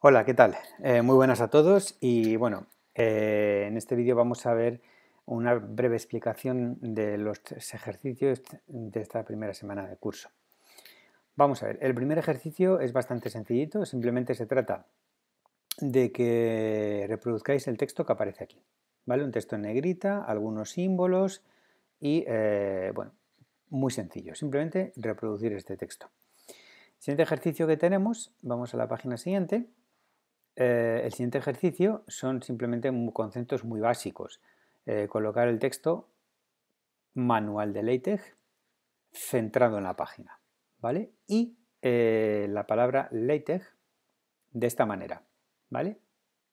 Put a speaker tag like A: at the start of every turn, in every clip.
A: Hola, ¿qué tal? Eh, muy buenas a todos y bueno, eh, en este vídeo vamos a ver una breve explicación de los ejercicios de esta primera semana de curso. Vamos a ver, el primer ejercicio es bastante sencillito, simplemente se trata de que reproduzcáis el texto que aparece aquí, ¿vale? Un texto en negrita, algunos símbolos y, eh, bueno, muy sencillo, simplemente reproducir este texto. Siguiente ejercicio que tenemos, vamos a la página siguiente. Eh, el siguiente ejercicio son simplemente conceptos muy básicos. Eh, colocar el texto manual de LaTeX centrado en la página, ¿vale? Y eh, la palabra LaTeX de esta manera, ¿vale?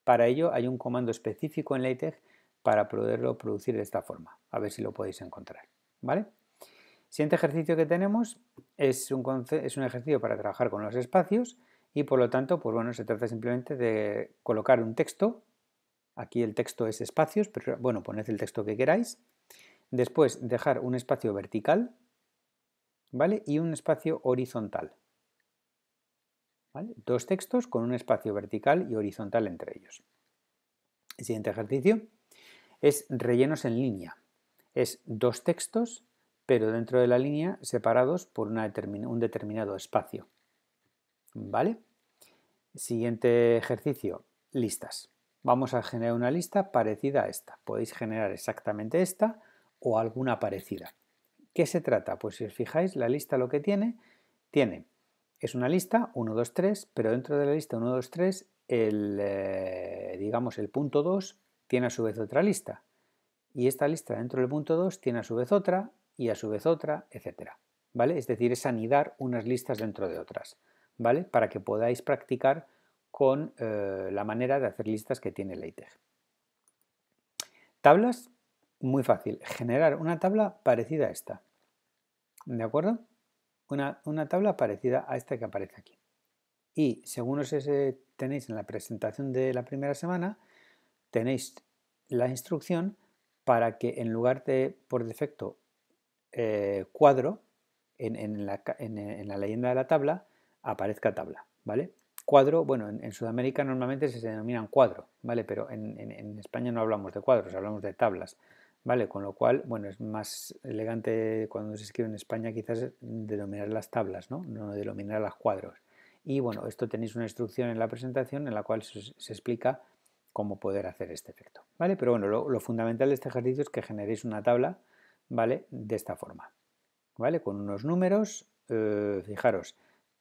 A: Para ello hay un comando específico en LaTeX para poderlo producir de esta forma. A ver si lo podéis encontrar, ¿vale? Siguiente ejercicio que tenemos es un, es un ejercicio para trabajar con los espacios y por lo tanto, pues bueno, se trata simplemente de colocar un texto, aquí el texto es espacios, pero bueno, poned el texto que queráis, después dejar un espacio vertical, ¿vale? Y un espacio horizontal, Dos textos con un espacio vertical y horizontal entre ellos. El siguiente ejercicio es rellenos en línea. Es dos textos pero dentro de la línea separados por un determinado espacio. ¿Vale? Siguiente ejercicio, listas. Vamos a generar una lista parecida a esta. Podéis generar exactamente esta o alguna parecida. ¿Qué se trata? Pues si os fijáis, la lista lo que tiene, tiene, es una lista 1, 2, 3, pero dentro de la lista 1, 2, 3, el, eh, digamos el punto 2 tiene a su vez otra lista. Y esta lista dentro del punto 2 tiene a su vez otra y a su vez otra, etcétera. ¿Vale? Es decir, es anidar unas listas dentro de otras, ¿vale? Para que podáis practicar con eh, la manera de hacer listas que tiene LaTeX. Tablas, muy fácil. Generar una tabla parecida a esta. ¿De acuerdo? Una, una tabla parecida a esta que aparece aquí. Y según os tenéis en la presentación de la primera semana, tenéis la instrucción para que en lugar de por defecto eh, cuadro, en, la, leyenda de la tabla, aparezca tabla, ¿vale? Cuadro, bueno, en, Sudamérica normalmente se denominan cuadro, ¿vale? Pero en, España no hablamos de cuadros, hablamos de tablas, ¿vale? Con lo cual, bueno, es más elegante cuando se escribe en España quizás denominar las tablas, ¿no? No denominar las cuadros. Y bueno, esto tenéis una instrucción en la presentación en la cual se, explica cómo poder hacer este efecto, ¿vale? Pero bueno, lo fundamental de este ejercicio es que generéis una tabla ¿vale? De esta forma, ¿vale? Con unos números, eh, fijaros,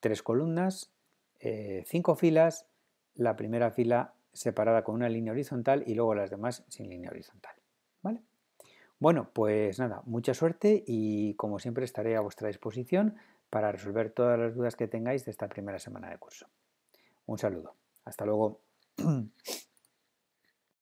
A: tres columnas, eh, cinco filas, la primera fila separada con una línea horizontal y luego las demás sin línea horizontal, ¿vale? Bueno, pues nada, mucha suerte y como siempre estaré a vuestra disposición para resolver todas las dudas que tengáis de esta primera semana de curso. Un saludo. Hasta luego.